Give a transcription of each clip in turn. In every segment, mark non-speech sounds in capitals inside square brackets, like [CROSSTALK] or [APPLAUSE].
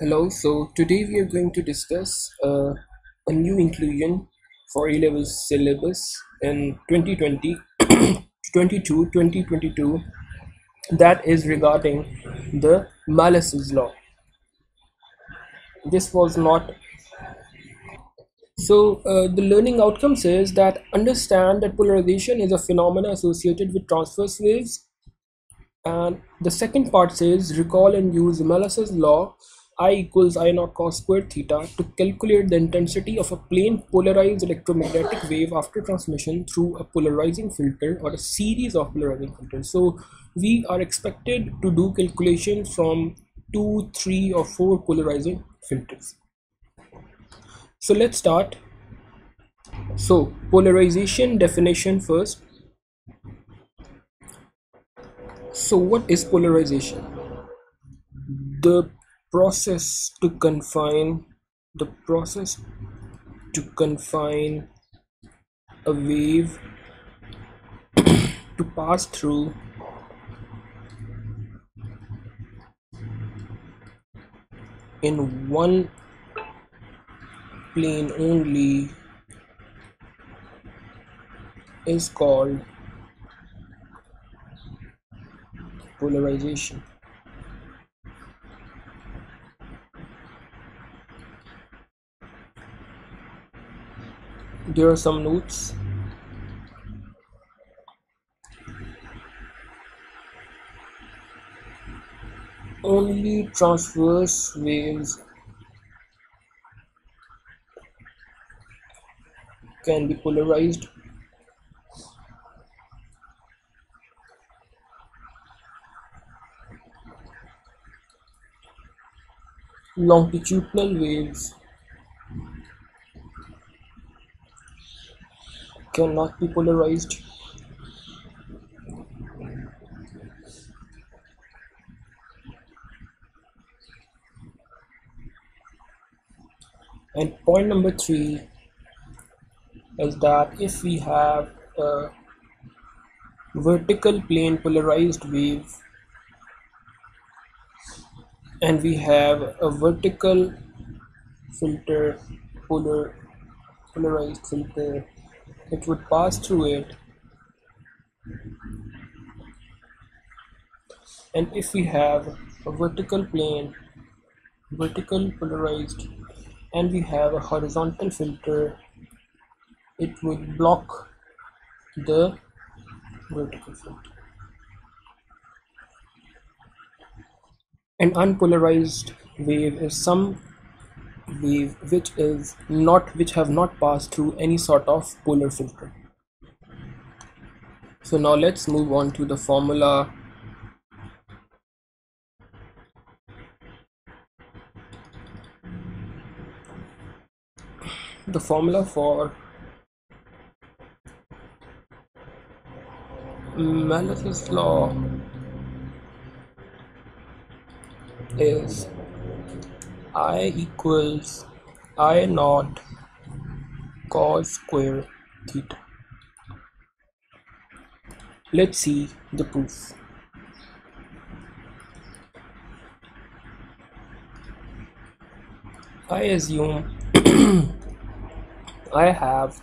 Hello, so today we are going to discuss uh, a new inclusion for A level syllabus in 2020 [COUGHS] 22 2022 that is regarding the Malus's law. This was not so uh, the learning outcome says that understand that polarization is a phenomena associated with transverse waves and the second part says recall and use Malus's law I equals I naught cos squared theta to calculate the intensity of a plane polarized electromagnetic wave after transmission through a polarizing filter or a series of polarizing filters. So we are expected to do calculation from two, three or four polarizing filters. So let's start. So polarization definition first. So what is polarization? The process to confine the process to confine a wave to pass through in one plane only is called polarization there are some notes. Only transverse waves can be polarized. Longitudinal waves cannot be polarized and point number three is that if we have a vertical plane polarized wave and we have a vertical filter polar polarized filter it would pass through it. And if we have a vertical plane vertical polarized and we have a horizontal filter it would block the vertical filter. An unpolarized wave is some wave which is not which have not passed through any sort of polar filter. So now let's move on to the formula the formula for Malus's law is I equals I naught cos square theta. Let's see the proof. I assume [CLEARS THROAT] I have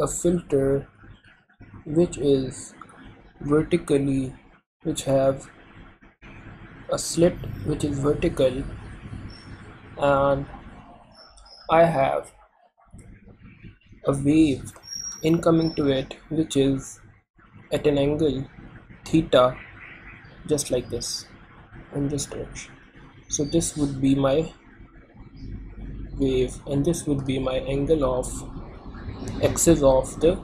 a filter which is vertically which have a slit which is vertical and I have a wave incoming to it which is at an angle theta just like this in this direction. So this would be my wave and this would be my angle of axis of the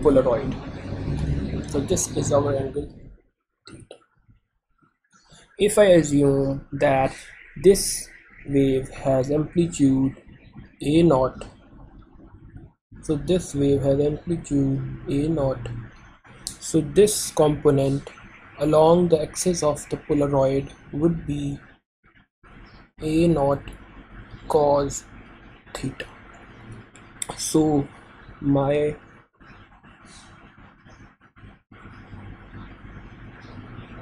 polaroid. So this is our angle theta. If I assume that this wave has amplitude a naught. So this wave has amplitude a naught. So this component along the axis of the polaroid would be a naught cos theta. So my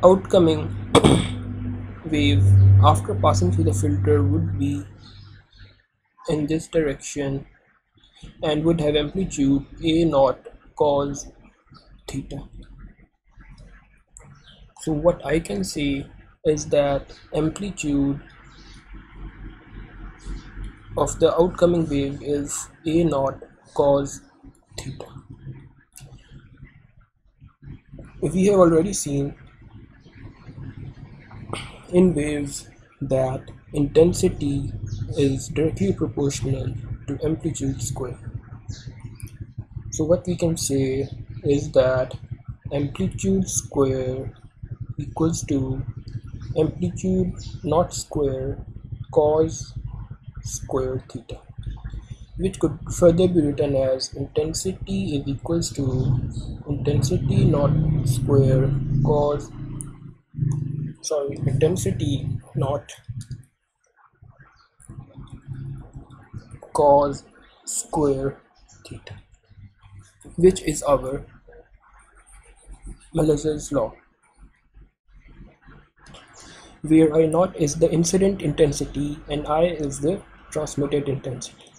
outcoming wave after passing through the filter would be in this direction and would have amplitude a naught cos theta. So what I can say is that amplitude of the outcoming wave is a naught cos theta. If we have already seen in waves that intensity is directly proportional to amplitude square so what we can say is that amplitude square equals to amplitude not square cos square theta which could further be written as intensity is equals to intensity not square cos sorry intensity not cos square theta which is our Malus's law where I naught is the incident intensity and I is the transmitted intensity.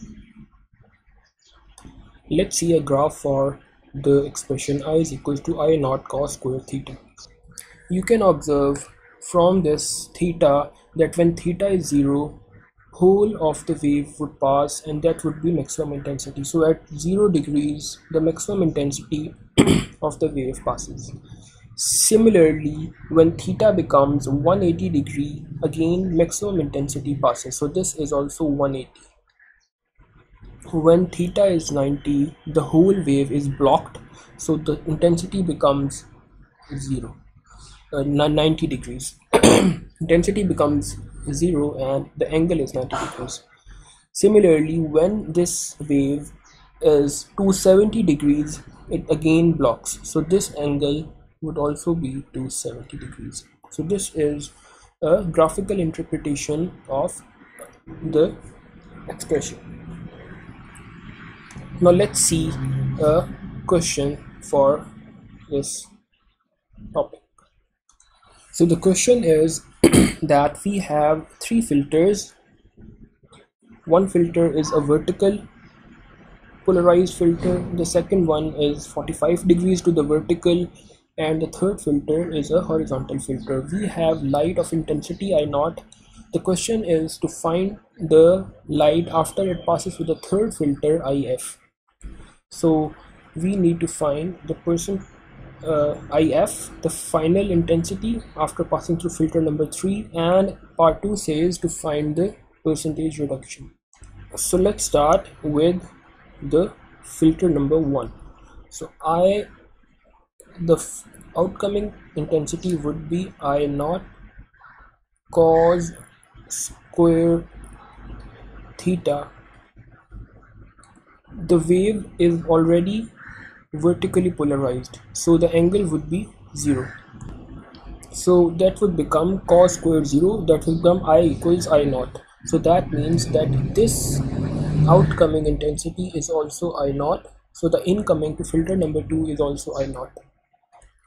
Let's see a graph for the expression I is equal to I naught cos square theta. You can observe from this theta that when theta is 0 whole of the wave would pass and that would be maximum intensity. So at 0 degrees the maximum intensity [CLEARS THROAT] of the wave passes. Similarly, when theta becomes 180 degree, again maximum intensity passes. So this is also 180. When theta is 90, the whole wave is blocked. So the intensity becomes 0, uh, 90 degrees. [CLEARS THROAT] intensity becomes 0 and the angle is 90 degrees. Similarly, when this wave is 270 degrees, it again blocks. So this angle would also be 270 degrees so this is a graphical interpretation of the expression now let's see a question for this topic so the question is [CLEARS THROAT] that we have three filters. One filter is a vertical polarized filter. The second one is 45 degrees to the vertical. And the third filter is a horizontal filter. We have light of intensity I naught the question is to find the light after it passes through the third filter IF so we need to find the person uh, IF the final intensity after passing through filter number 3 and part 2 says to find the percentage reduction. So let's start with the filter number 1 so I the outcoming intensity would be I naught cos square theta. The wave is already vertically polarized so the angle would be 0 so that would become cos square 0 that will become i equals i naught. So that means that this outcoming intensity is also i naught. So the incoming to filter number 2 is also i naught.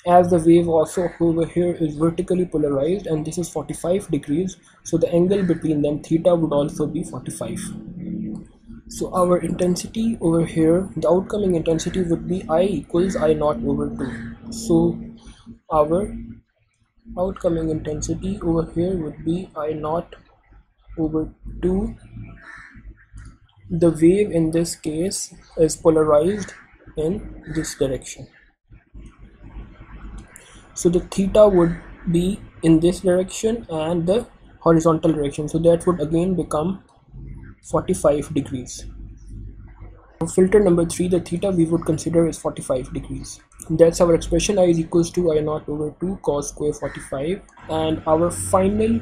As the wave also over here is vertically polarized and this is 45 degrees so the angle between them theta would also be 45 so our intensity over here the outcoming intensity would be i equals i naught over 2 so our outcoming intensity over here would be i naught over 2 the wave in this case is polarized in this direction. So the theta would be in this direction and the horizontal direction. So that would again become 45 degrees. For filter number 3 the theta we would consider is 45 degrees. That's our expression i is equals to i naught over 2 cos square 45 and our final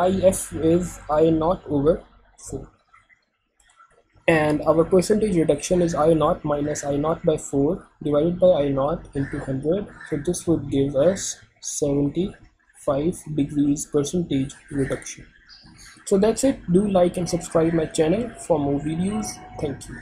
if is i naught over 4 and our percentage reduction is I naught minus I naught by 4 divided by I naught into 100 so this would give us 75 degrees percentage reduction so that's it. Do like and subscribe my channel for more videos. Thank you